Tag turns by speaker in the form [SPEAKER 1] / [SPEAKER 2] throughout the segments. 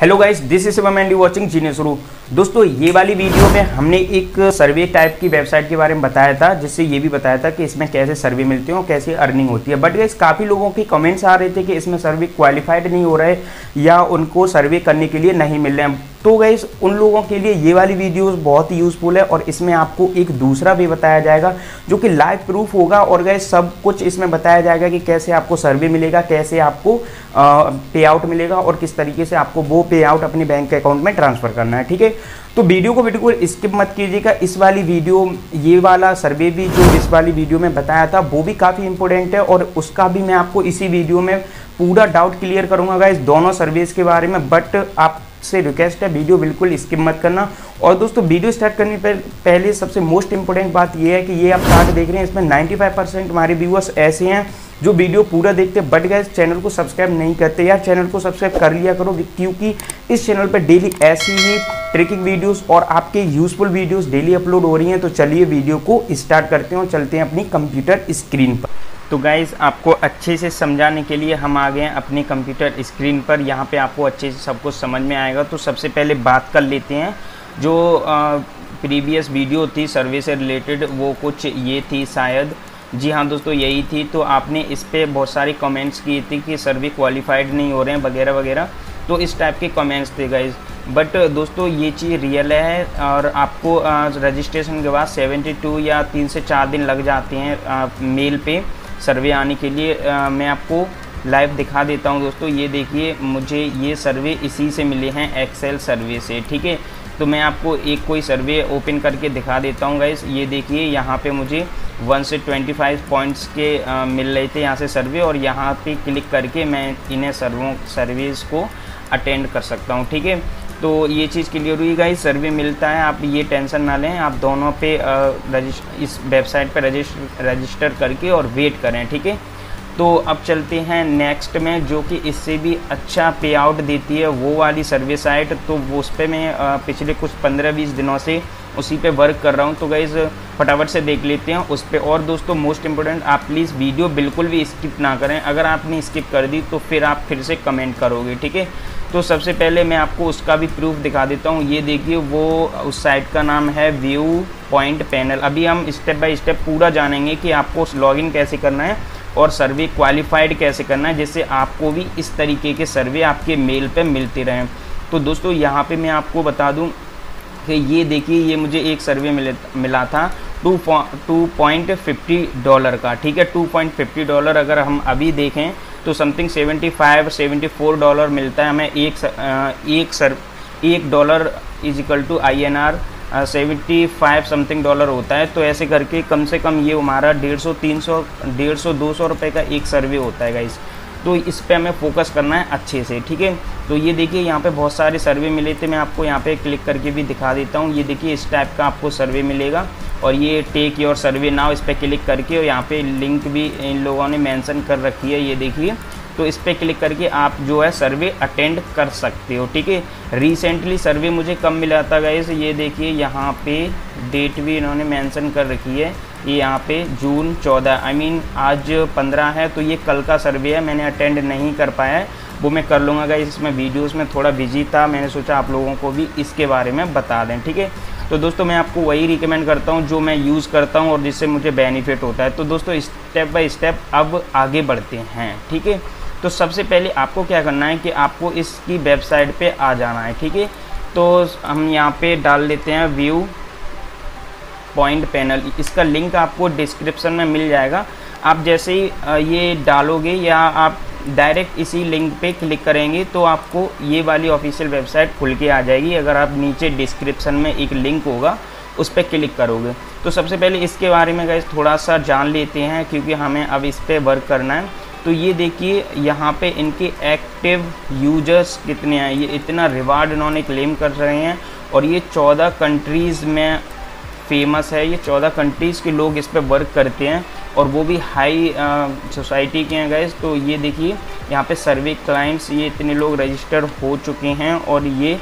[SPEAKER 1] Hello guys this is and you watching जीने रू दोस्तों, ये वाली वीडियो में हमने एक सर्वे टाइप की वेबसाइट के बारे में बताया था, जिससे ये भी बताया था कि इसमें कैसे सर्वे मिलते हैं और कैसे अर्निंग होती है। बट गाइस काफ़ी लोगों के कमेंट्स आ रहे थे कि इसमें सर्वे क्वालिफाइड नहीं हो रहे या उनको सर्वे करने के लिए नहीं मिल रहे हैं। तो गाइस उन लोगों के लिए ये वाली वीडियोस बहुत ही यूज़फुल है और इसमें आपको एक दूसरा भी बताया जाएगा, जो कि लाइव प्रूफ होगा और गाइस सब कुछ इसमें बताया जाएगा कि कैसे आपको सर्वे मिलेगा, कैसे आपको पे आउट मिलेगा और किस तरीके से आपको वो पे आउट अपने बैंक अकाउंट में ट्रांसफ़र करना है, ठीक है? तो वीडियो को बिल्कुल स्किप मत कीजिएगा। इस वाली वीडियो ये वाला सर्वे भी जो इस वाली वीडियो में बताया था, वो भी काफ़ी इंपॉर्टेंट है और उसका भी मैं आपको इसी वीडियो में पूरा डाउट क्लियर करूँगा गाइस दोनों सर्विस के बारे में बट आप से रिक्वेस्ट है वीडियो बिल्कुल स्किप मत करना। और दोस्तों वीडियो स्टार्ट करने पर पहले सबसे मोस्ट इंपॉर्टेंट बात यह है कि ये आप चार्ट देख रहे हैं, इसमें 95 परसेंट हमारे व्यूअर्स ऐसे हैं जो वीडियो पूरा देखते हैं। बट गए चैनल को सब्सक्राइब नहीं करते। यार चैनल को सब्सक्राइब कर लिया करो, क्योंकि इस चैनल पर डेली ऐसी ही ट्रिकिंग वीडियोस और आपके यूजफुल वीडियोस डेली अपलोड हो रही हैं। तो चलिए वीडियो को स्टार्ट करते हैं और चलते हैं अपनी कंप्यूटर स्क्रीन पर। तो गाइज़ आपको अच्छे से समझाने के लिए हम आ गए हैं अपने कंप्यूटर स्क्रीन पर। यहाँ पे आपको अच्छे से सब कुछ समझ में आएगा। तो सबसे पहले बात कर लेते हैं। जो प्रीवियस वीडियो थी सर्वे से रिलेटेड वो कुछ ये थी शायद। जी हाँ दोस्तों, यही थी। तो आपने इस पर बहुत सारे कमेंट्स किए थे कि सर्वे क्वालिफाइड नहीं हो रहे हैं, वगैरह वगैरह। तो इस टाइप के कमेंट्स थे गाइज़ बट दोस्तों, ये चीज़ रियल है और आपको रजिस्ट्रेशन के बाद 72 या तीन से चार दिन लग जाते हैं मेल पे। सर्वे आने के लिए आ, मैं आपको लाइव दिखा देता हूँ दोस्तों। ये देखिए मुझे ये सर्वे इसी से मिले हैं एक्सेल सर्वे से ठीक है? तो मैं आपको एक कोई सर्वे ओपन करके दिखा देता हूँ गाइस ये देखिए यहाँ पे मुझे वन से ट्वेंटी फाइव पॉइंट्स के आ, मिल रहे थे यहाँ से सर्वे और यहाँ पे क्लिक करके मैं इन्हें सर्वों सर्विस को अटेंड कर सकता हूँ ठीक है? तो ये चीज़ क्लियर हुई। गाइस सर्वे मिलता है, आप ये टेंशन ना लें। आप दोनों पे इस वेबसाइट पे रजिस्टर रजिस्टर करके और वेट करें, ठीक है? तो अब चलते हैं नेक्स्ट में, जो कि इससे भी अच्छा पे आउट देती है वो वाली सर्वे साइट तो वो उस पर मैं पिछले कुछ पंद्रह बीस दिनों से उसी पे वर्क कर रहा हूँ। तो गाइज़ फटाफट से देख लेते हैं। उस पर और दोस्तों मोस्ट इंपॉर्टेंट आप प्लीज़ वीडियो बिल्कुल भी स्किप ना करें। अगर आपने स्किप कर दी तो फिर आप फिर से कमेंट करोगे, ठीक है? तो सबसे पहले मैं आपको उसका भी प्रूफ दिखा देता हूँ। ये देखिए, वो उस साइट का नाम है व्यू पॉइंट पैनल अभी हम स्टेप बाय स्टेप पूरा जानेंगे कि आपको लॉगिन कैसे करना है और सर्वे क्वालिफाइड कैसे करना है, जिससे आपको भी इस तरीके के सर्वे आपके मेल पे मिलते रहें। तो दोस्तों, यहाँ पे मैं आपको बता दूँ कि ये देखिए, ये मुझे एक सर्वे मिले, मिला था two two point fifty dollar का। ठीक है, टू पॉइंट फिफ्टी डॉलर अगर हम अभी देखें तो समथिंग 75 74 डॉलर मिलता है हमें एक एक सर, एक dollar is equal to I N R seventy five something dollar होता है। तो ऐसे करके कम से कम ये हमारा डेढ़ सौ, तीन सौ, डेढ़ सौ, दो सौ रुपये का एक सर्वे होता है गाइस तो इस पर हमें फोकस करना है अच्छे से, ठीक है? तो ये देखिए, यहाँ पे बहुत सारे सर्वे मिले थे, मैं आपको यहाँ पे क्लिक करके भी दिखा देता हूँ। ये देखिए, इस टाइप का आपको सर्वे मिलेगा। और ये टेक योर सर्वे नाउ इस पर क्लिक करके और यहाँ पे लिंक भी इन लोगों ने मेंशन कर रखी है ये देखिए। तो इस पर क्लिक करके आप जो है सर्वे अटेंड कर सकते हो ठीक है? रिसेंटली सर्वे मुझे कम मिला था गाइस ये देखिए यहाँ पे डेट भी इन्होंने मेंशन कर रखी है। ये यहाँ पे June 14 I I mean mean, आज 15 है तो ये कल का सर्वे है मैंने अटेंड नहीं कर पाया है। वो मैं कर लूँगा गाइस इसमें वीडियोस में थोड़ा बिज़ी था मैंने सोचा आप लोगों को भी इसके बारे में बता दें ठीक है? तो दोस्तों, मैं आपको वही रिकमेंड करता हूँ जो मैं यूज़ करता हूँ और जिससे मुझे बेनिफिट होता है। तो दोस्तों स्टेप बाय स्टेप अब आगे बढ़ते हैं, ठीक है? तो सबसे पहले आपको क्या करना है कि आपको इसकी वेबसाइट पे आ जाना है, ठीक है? तो हम यहाँ पे डाल लेते हैं व्यू पॉइंट पैनल इसका लिंक आपको डिस्क्रिप्शन में मिल जाएगा। आप जैसे ही ये डालोगे या आप डायरेक्ट इसी लिंक पे क्लिक करेंगे तो आपको ये वाली ऑफिशियल वेबसाइट खुल के आ जाएगी। अगर आप नीचे डिस्क्रिप्शन में एक लिंक होगा, उस पर क्लिक करोगे। तो सबसे पहले इसके बारे में गए थोड़ा सा जान लेते हैं, क्योंकि हमें अब इस पर वर्क करना है। तो ये देखिए, यहाँ पे इनके एक्टिव यूज़र्स कितने हैं? ये इतना रिवार्ड इन्होंने क्लेम कर रहे हैं। और ये चौदह कंट्रीज़ में फ़ेमस है। ये चौदह कंट्रीज़ के लोग इस पर वर्क करते हैं। और वो भी हाई सोसाइटी के हैं गए तो ये देखिए, यहाँ पे सर्वे क्लाइंट्स ये इतने लोग रजिस्टर हो चुके हैं और ये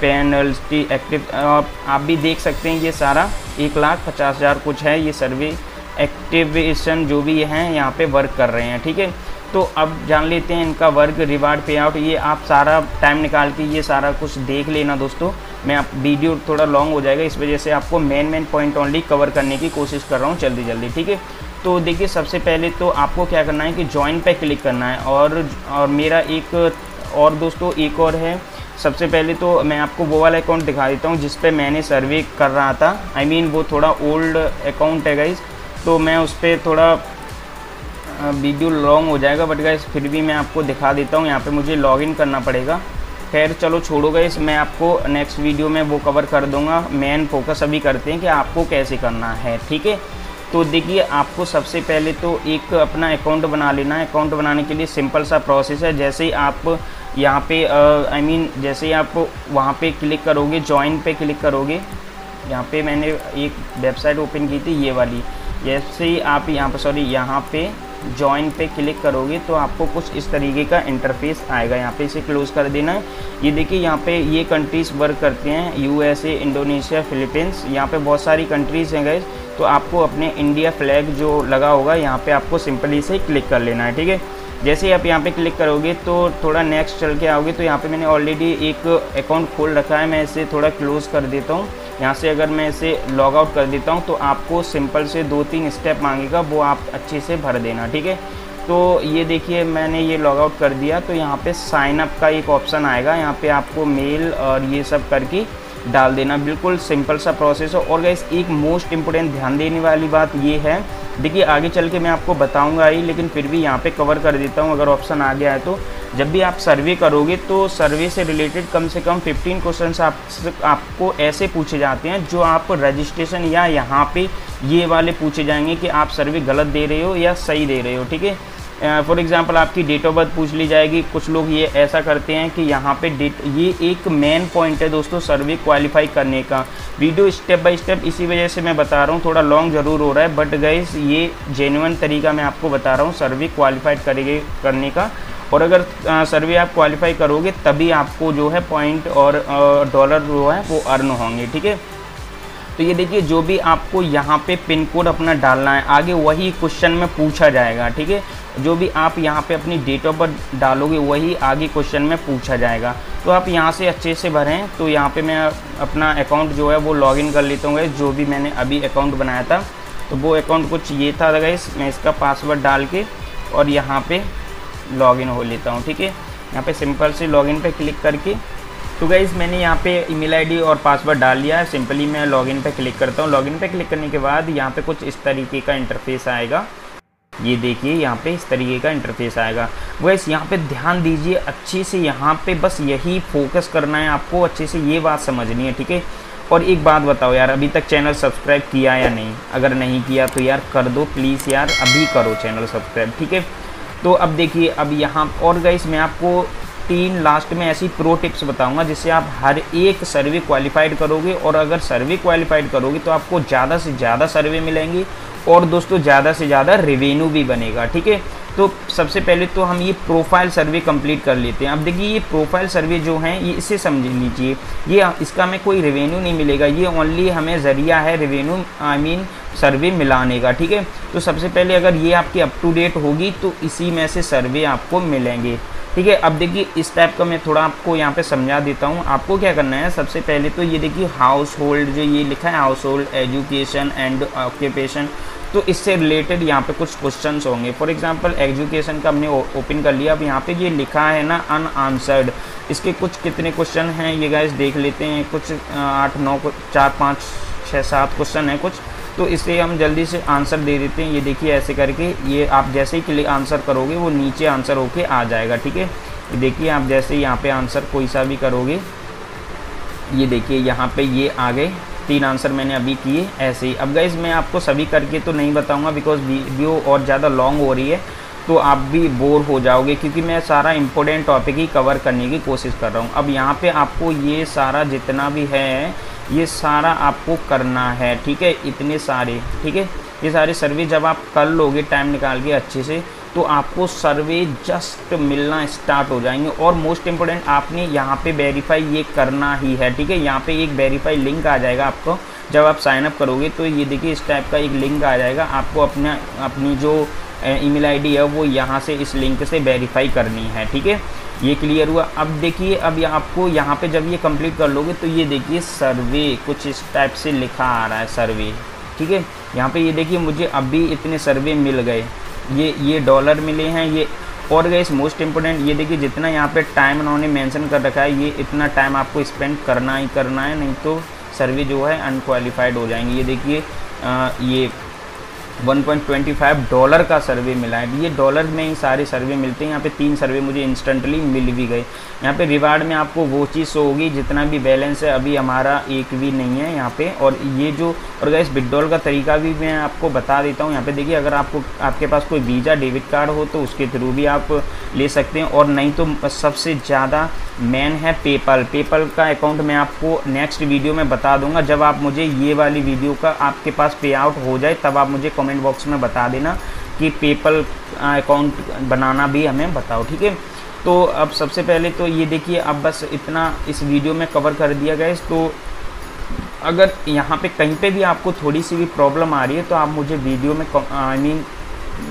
[SPEAKER 1] पेनल्टी एक्टिव आप भी देख सकते हैं ये सारा, एक लाख पचास हज़ार कुछ है ये सर्वे एक्टिवेशन जो भी हैं, यहाँ पे वर्क कर रहे हैं, ठीक है? तो अब जान लेते हैं इनका वर्क रिवार्ड पे आउट ये आप सारा टाइम निकाल के ये सारा कुछ देख लेना दोस्तों। मैं आप वीडियो थोड़ा लॉन्ग हो जाएगा, इस वजह से आपको main main point only cover करने की कोशिश कर रहा हूँ जल्दी जल्दी ठीक है? तो देखिए सबसे पहले तो आपको क्या करना है कि ज्वाइन पे क्लिक करना है। और और मेरा एक और दोस्तों एक और है। सबसे पहले तो मैं आपको वो वाला अकाउंट दिखा देता हूँ जिस पे मैंने सर्वे कर रहा था। आई I मीन mean, वो थोड़ा ओल्ड अकाउंट है गाइज़ तो मैं उस पर थोड़ा वीडियो लॉन्ग हो जाएगा। बट गाइज़ फिर भी मैं आपको दिखा देता हूँ। यहाँ पे मुझे लॉगिन करना पड़ेगा। खैर चलो छोड़ो गाइज़ मैं आपको नेक्स्ट वीडियो में वो कवर कर दूँगा। मेन फोकस अभी करते हैं कि आपको कैसे करना है। ठीक है? तो देखिए, आपको सबसे पहले तो एक अपना अकाउंट बना लेना है। अकाउंट बनाने के लिए सिंपल सा प्रोसेस है। जैसे ही आप यहाँ पे आई मीन जैसे ही आप वहाँ पे क्लिक करोगे ज्वाइन पे क्लिक करोगे, यहाँ पे मैंने एक वेबसाइट ओपन की थी, ये वाली। जैसे ही आप यहाँ पर सॉरी यहाँ पे ज्वाइन पे क्लिक करोगे तो आपको कुछ इस तरीके का इंटरफेस आएगा। यहाँ पे इसे क्लोज़ कर देना है। ये देखिए, यहाँ पे ये कंट्रीज़ वर्क करते हैं। यूएसए इंडोनेशिया फिलीपींस यहाँ पे बहुत सारी कंट्रीज़ हैं गए तो आपको अपने इंडिया फ्लैग जो लगा होगा, यहाँ पे आपको सिंपली से क्लिक कर लेना है, ठीक है? जैसे ही आप यहाँ पे क्लिक करोगे तो थोड़ा नेक्स्ट चल के आओगे तो यहाँ पे मैंने ऑलरेडी एक अकाउंट खोल रखा है। मैं इसे थोड़ा क्लोज़ कर देता हूँ। यहाँ से अगर मैं इसे लॉग आउट कर देता हूँ तो आपको सिंपल से दो तीन स्टेप मांगेगा, वो आप अच्छे से भर देना, ठीक है? तो ये देखिए, मैंने ये लॉग आउट कर दिया तो यहाँ पे साइन अप का एक ऑप्शन आएगा। यहाँ पे आपको मेल और ये सब करके डाल देना। बिल्कुल सिंपल सा प्रोसेस है। और गैस एक मोस्ट इम्पोर्टेंट ध्यान देने वाली बात ये है। देखिए आगे चल के मैं आपको बताऊँगा ही लेकिन फिर भी यहाँ पे कवर कर देता हूँ अगर ऑप्शन आ गया है तो। जब भी आप सर्वे करोगे तो सर्वे से रिलेटेड कम से कम 15 क्वेश्चन आप, आपको ऐसे पूछे जाते हैं जो आप रजिस्ट्रेशन या यहाँ पे ये वाले पूछे जाएँगे कि आप सर्वे गलत दे रहे हो या सही दे रहे हो ठीक है? फॉर एग्जांपल आपकी डेट ऑफ़ बर्थ पूछ ली जाएगी। कुछ लोग ये ऐसा करते हैं कि यहाँ पे डेट ये एक मेन पॉइंट है दोस्तों सर्वे क्वालिफाई करने का। वीडियो स्टेप बाय स्टेप इसी वजह से मैं बता रहा हूँ, थोड़ा लॉन्ग ज़रूर हो रहा है बट गाइस ये जेनुअन तरीका मैं आपको बता रहा हूँ सर्वे क्वालिफाइड करेंगे, करने का। और अगर सर्वे आप क्वालिफाई करोगे, तभी आपको जो है पॉइंट और डॉलर जो है वो अर्न होंगे, ठीक है? तो ये देखिए, जो भी आपको यहाँ पे पिन कोड अपना डालना है, आगे वही क्वेश्चन में पूछा जाएगा, ठीक है? जो भी आप यहाँ पे अपनी डेट ऑफ़ बर्थ डालोगे, वही आगे क्वेश्चन में पूछा जाएगा। तो आप यहाँ से अच्छे से भरें तो यहाँ पे मैं अपना अकाउंट जो है वो लॉगिन कर लेता हूँ जो भी मैंने अभी अकाउंट बनाया था। तो वो अकाउंट कुछ ये था इस मैं इसका पासवर्ड डाल के और यहाँ पर लॉगिन हो लेता हूँ, ठीक है? यहाँ पर सिंपल से लॉगिन पर क्लिक करके तो गाइज़ मैंने यहाँ पे ईमेल आईडी और पासवर्ड डाल लिया है। सिंपली मैं लॉगिन पे क्लिक करता हूँ। लॉगिन पे क्लिक करने के बाद यहाँ पे कुछ इस तरीके का इंटरफेस आएगा। ये देखिए, यहाँ पे इस तरीके का इंटरफेस आएगा। वैस यहाँ पे ध्यान दीजिए, अच्छे से यहाँ पे बस यही फोकस करना है आपको। अच्छे से ये बात समझनी है, ठीक है? और एक बात बताओ यार, अभी तक चैनल सब्सक्राइब किया या नहीं? अगर नहीं किया तो यार कर दो प्लीज़ यार, अभी करो चैनल सब्सक्राइब ठीक है? तो अब देखिए, अब यहाँ, और गई मैं आपको तीन लास्ट में ऐसी प्रो टिप्स बताऊँगा जिससे आप हर एक सर्वे क्वालिफाइड करोगे और अगर सर्वे क्वालिफाइड करोगे तो आपको ज़्यादा से ज़्यादा सर्वे मिलेंगे और दोस्तों ज़्यादा से ज़्यादा रेवेन्यू भी बनेगा, ठीक है? तो सबसे पहले तो हम ये प्रोफ़ाइल सर्वे कंप्लीट कर लेते हैं। अब देखिए ये प्रोफ़ाइल सर्वे जो है, ये इसे समझ लीजिए। ये इसका हमें कोई रेवेन्यू नहीं मिलेगा। ये ओनली हमें ज़रिया है रेवेन्यू आई मीन सर्वे मिलाने का, ठीक है? तो सबसे पहले अगर ये आपकी अप टू डेट होगी तो इसी में से सर्वे आपको मिलेंगे। ठीक है, अब देखिए, इस टाइप का मैं थोड़ा आपको यहाँ पे समझा देता हूँ। आपको क्या करना है, सबसे पहले तो ये देखिए हाउस होल्ड जो ये लिखा है household education and occupation तो इससे रिलेटेड यहाँ पे कुछ क्वेश्चंस होंगे। फॉर एग्जांपल एजुकेशन का हमने ओपन कर लिया। अब यहाँ पे ये लिखा है ना अनआंसर्ड इसके कुछ कितने क्वेश्चन हैं, ये गाइस देख लेते हैं। कुछ आठ, नौ, चार, पाँच, छः, सात क्वेश्चन हैं कुछ। तो इसे हम जल्दी से आंसर दे देते हैं। ये देखिए ऐसे करके, ये आप जैसे ही क्लिक आंसर करोगे, वो नीचे आंसर होके आ जाएगा, ठीक है? देखिए, आप जैसे यहाँ पे आंसर कोई सा भी करोगे, ये देखिए, यहाँ पे ये आ गए। तीन आंसर मैंने अभी किए, ऐसे ही। अब गाइज़ मैं आपको सभी करके तो नहीं बताऊँगा बिकॉज़ वीडियो और ज़्यादा लॉन्ग हो रही है तो आप भी बोर हो जाओगे, क्योंकि मैं सारा इम्पोर्टेंट टॉपिक ही कवर करने की कोशिश कर रहा हूँ। अब यहाँ पे आपको ये सारा जितना भी है ये सारा आपको करना है, ठीक है? इतने सारे, ठीक है? ये सारे सर्वे जब आप कर लोगे टाइम निकाल के अच्छे से तो आपको सर्वे जस्ट मिलना स्टार्ट हो जाएँगे। और मोस्ट इम्पोर्टेंट आपने यहाँ पे वेरीफाई ये करना ही है, ठीक है? यहाँ पे एक वेरीफाई लिंक आ जाएगा आपको। जब आप साइन अप करोगे तो ये देखिए, इस टाइप का एक लिंक आ जाएगा। आपको अपना, अपनी जो ईमेल आईडी है, वो यहाँ से इस लिंक से वेरीफाई करनी है, ठीक है? ये क्लियर हुआ। अब देखिए, अब आपको यहाँ पे जब ये कंप्लीट कर लोगे तो ये देखिए सर्वे कुछ इस टाइप से लिखा आ रहा है सर्वे ठीक है? यहाँ पे ये देखिए, मुझे अभी इतने सर्वे मिल गए। ये ये डॉलर मिले हैं, ये, और गए मोस्ट इम्पोर्टेंट ये देखिए, जितना यहाँ पे टाइम उन्होंने मेंशन कर रखा है, ये इतना टाइम आपको स्पेंड करना ही करना है, नहीं तो सर्वे जो है अनक्वालिफाइड हो जाएँगे। ये देखिए ये 1.25 डॉलर का सर्वे मिला है। ये डॉलर में ही सारे सर्वे मिलते हैं। यहाँ पे तीन सर्वे मुझे इंस्टेंटली मिल भी गए। यहाँ पे रिवार्ड में आपको वो चीज़ होगी, जितना भी बैलेंस है, अभी हमारा एक भी नहीं है यहाँ पे। और ये जो, और गैस विड्रॉल का तरीका भी मैं आपको बता देता हूँ। यहाँ पे देखिए, अगर आपको, आपके पास कोई वीज़ा डेबिट कार्ड हो तो उसके थ्रू भी आप ले सकते हैं। और नहीं तो सबसे ज़्यादा मेन है पेपल पेपल का अकाउंट मैं आपको नेक्स्ट वीडियो में बता दूँगा। जब आप मुझे ये वाली वीडियो का आपके पास पे आउट हो जाए, तब आप मुझे कमेंट बॉक्स में बता देना कि पेपल अकाउंट बनाना भी हमें बताओ, ठीक है? तो अब सबसे पहले तो ये देखिए, अब बस इतना इस वीडियो में कवर कर दिया गया तो अगर यहाँ पे कहीं पे भी आपको थोड़ी सी भी प्रॉब्लम आ रही है तो आप मुझे वीडियो में आई मीन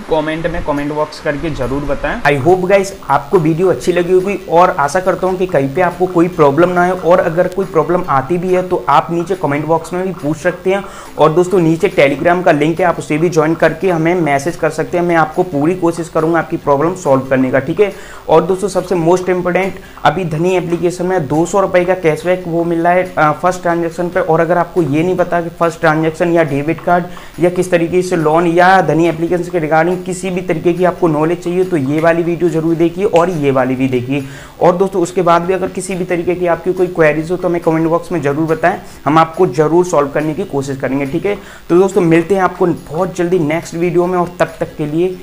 [SPEAKER 1] कमेंट में कमेंट बॉक्स करके ज़रूर बताएँ। आई होप गाइस आपको वीडियो अच्छी लगी होगी और आशा करता हूँ कि कहीं पे आपको कोई प्रॉब्लम ना हो और अगर कोई प्रॉब्लम आती भी है तो आप नीचे कमेंट बॉक्स में भी पूछ सकते हैं। और दोस्तों, नीचे टेलीग्राम का लिंक है, आप उसे भी ज्वाइन करके हमें मैसेज कर सकते हैं। मैं आपको पूरी कोशिश करूँगा आपकी प्रॉब्लम सॉल्व करने का, ठीक है? और दोस्तों, सबसे मोस्ट इंपॉर्टेंट अभी धनी एप्लीकेशन में दो सौ का कैशबैक वो मिल रहा है फ़र्स्ट ट्रांजेक्शन पर और अगर आपको ये नहीं पता कि फ़र्स्ट ट्रांजेक्शन या डेबिट कार्ड या किस तरीके से लोन या धनी एप्लीकेशन के रिगार्डिंग किसी भी तरीके की आपको नॉलेज चाहिए तो ये वाली वीडियो ज़रूर देखिए और ये वाली भी देखिए। और दोस्तों, उसके बाद भी अगर किसी भी तरीके की आपकी कोई क्वेरीज हो तो हमें कमेंट बॉक्स में ज़रूर बताएँ। हम आपको ज़रूर सॉल्व करने की कोशिश करेंगे, ठीक है? तो दोस्तों, मिलते हैं आपको बहुत जल्दी नेक्स्ट वीडियो में, और तब तक के लिए